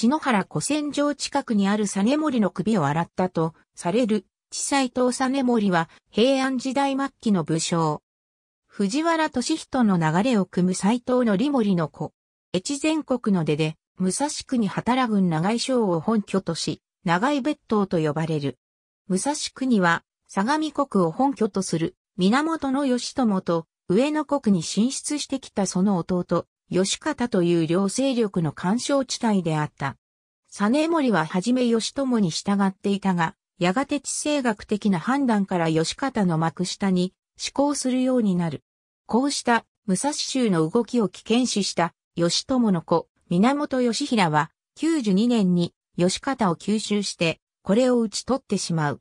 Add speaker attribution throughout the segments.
Speaker 1: 篠原古戦場近くにある実森の首を洗ったとされる地斎藤実森は平安時代末期の武将。藤原俊人の流れを組む斎藤の利森の子。越前国の出で、武蔵国働軍長井省を本拠とし、長井別当と呼ばれる。武蔵国は、相模国を本拠とする、源義朝と、上野国に進出してきたその弟、吉方という両勢力の干渉地帯であった。実森ははじめ義朝に従っていたが、やがて地政学的な判断から吉方の幕下に施行するようになる。こうした武蔵州の動きを危険視した義朝の子、源義平は92年に吉方を吸収してこれを討ち取ってしまう。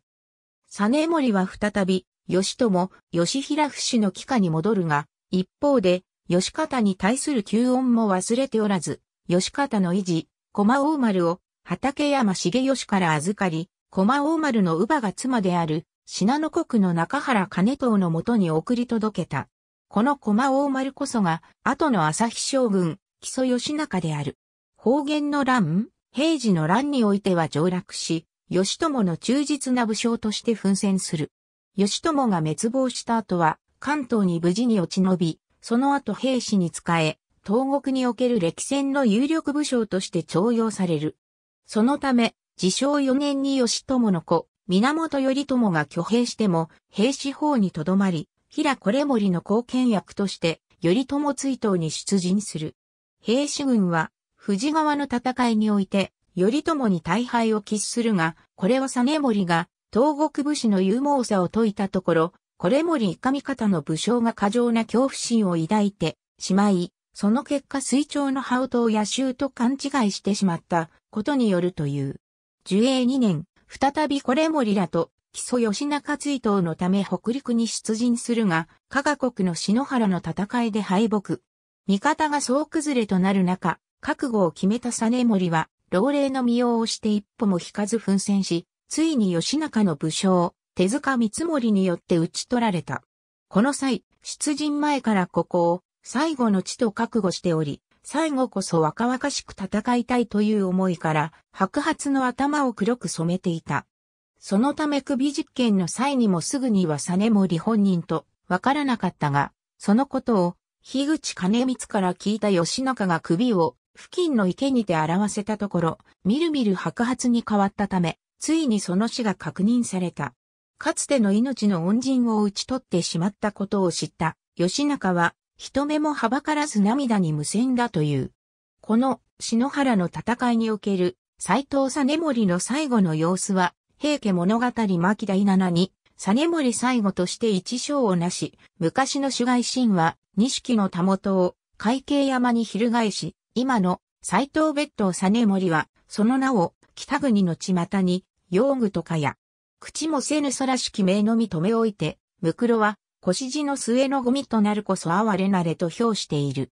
Speaker 1: 実森は再び義朝、義平不死の帰化に戻るが、一方で吉方に対する救恩も忘れておらず、吉方の維持、駒大丸を畠山重義から預かり、駒大丸の乳母が妻である信濃国の中原金藤のもとに送り届けた。この駒大丸こそが、後の朝日将軍、木曽義仲である。方言の乱、平治の乱においては上洛し、義朝の忠実な武将として奮戦する。義朝が滅亡した後は、関東に無事に落ち延び、その後兵士に仕え、東国における歴戦の有力武将として重用される。そのため、自称4年に義朝の子、源頼朝が挙兵しても、兵士法にとどまり、平これ森の貢献役として、頼朝追悼に出陣する。兵士軍は、富士川の戦いにおいて、頼朝に大敗を喫するが、これは実森が、東国武士の勇猛さを説いたところ、これ森上方の武将が過剰な恐怖心を抱いてしまい、その結果水長の羽音を野衆と勘違いしてしまったことによるという。樹永2年、再びこれ森らと木曽義仲追悼のため北陸に出陣するが、加賀国の篠原の戦いで敗北。味方が総崩れとなる中、覚悟を決めた実森は、老齢の身を押して一歩も引かず奮戦し、ついに義仲の武将、手塚三森によって討ち取られた。この際、出陣前からここを最後の地と覚悟しており、最後こそ若々しく戦いたいという思いから、白髪の頭を黒く染めていた。そのため首実験の際にもすぐには実森本人とわからなかったが、そのことを、樋口金光から聞いた吉中が首を付近の池にて表せたところ、みるみる白髪に変わったため、ついにその死が確認された。かつての命の恩人を討ち取ってしまったことを知った吉中は、人目もはばからず涙に無線だという。この篠原の戦いにおける斎藤実森の最後の様子は、平家物語牧第七に、実森最後として一章をなし、昔の主外神話、錦のたもとを海景山に翻し、今の斎藤別当実森は、その名を北国の地股に、用具とかや、口もせぬ空しき名のみ止め置いて、ムクロは腰地の末のゴミとなるこそ哀れなれと評している。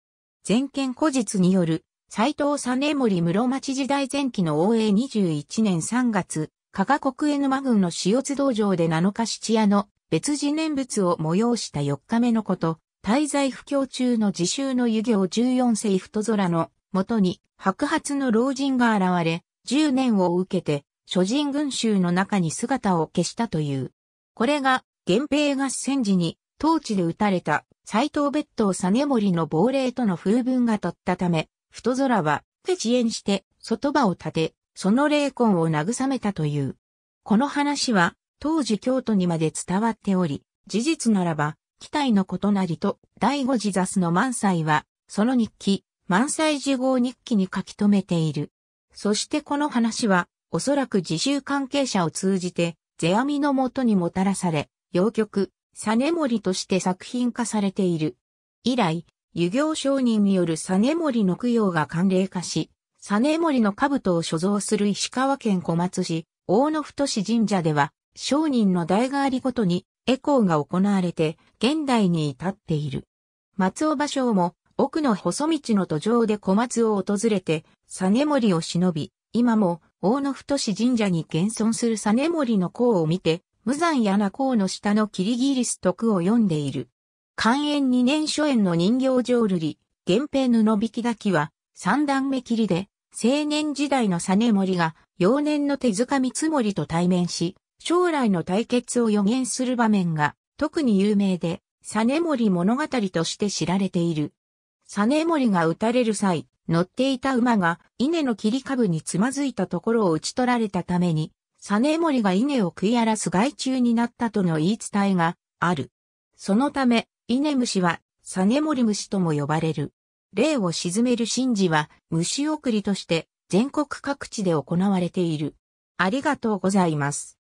Speaker 1: 全県古実による、斎藤実森室町時代前期の応永21年3月、加賀国江沼郡の塩津道場で7日七夜の別次念仏を催した4日目のこと、滞在不況中の自習の湯行14世太空のもとに白髪の老人が現れ、10年を受けて、諸人群衆の中に姿を消したという。これが、源平合戦時に、当地で撃たれた、斎藤別当実森の亡霊との風文が取ったため、太空は、フェチエンして、外場を立て、その霊魂を慰めたという。この話は、当時京都にまで伝わっており、事実ならば、期待のことなりと、第五次ザスの満載は、その日記、満載事号日記に書き留めている。そしてこの話は、おそらく自習関係者を通じて、世阿弥のもとにもたらされ、洋曲、実森として作品化されている。以来、遊行商人による実森の供養が慣例化し、実森の兜を所蔵する石川県小松市、大野太神社では、商人の代替わりごとに、エコーが行われて、現代に至っている。松尾芭蕉も、奥の細道の途上で小松を訪れて、実森を忍び、今も、大野太神社に現存する実森の甲を見て、無残やな甲の下のキリギリス徳を読んでいる。寛延二年初演の人形浄瑠璃、源平布引き抱きは、三段目切りで、青年時代の実森が幼年の手塚三森と対面し、将来の対決を予言する場面が特に有名で、実森物語として知られている。実森が撃たれる際、乗っていた馬が稲の切り株につまずいたところを打ち取られたために、実森が稲を食い荒らす害虫になったとの言い伝えがある。そのため、稲虫は実森虫とも呼ばれる。霊を鎮める神事は虫送りとして全国各地で行われている。ありがとうございます。